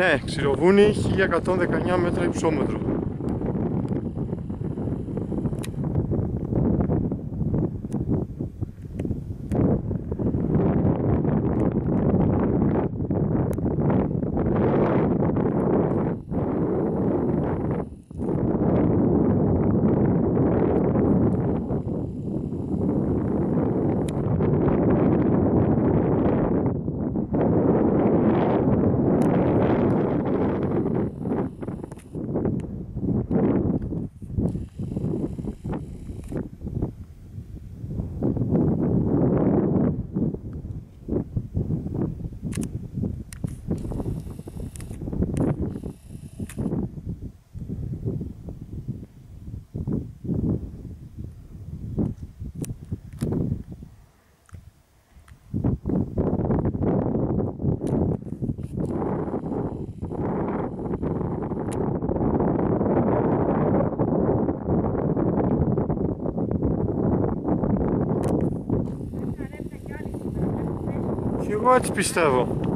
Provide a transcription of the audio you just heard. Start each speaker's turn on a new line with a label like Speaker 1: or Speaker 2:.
Speaker 1: Ναι, ξηροβούνι 1119 μέτρα υψόμετρο. Και εγώ έτσι πιστεύω.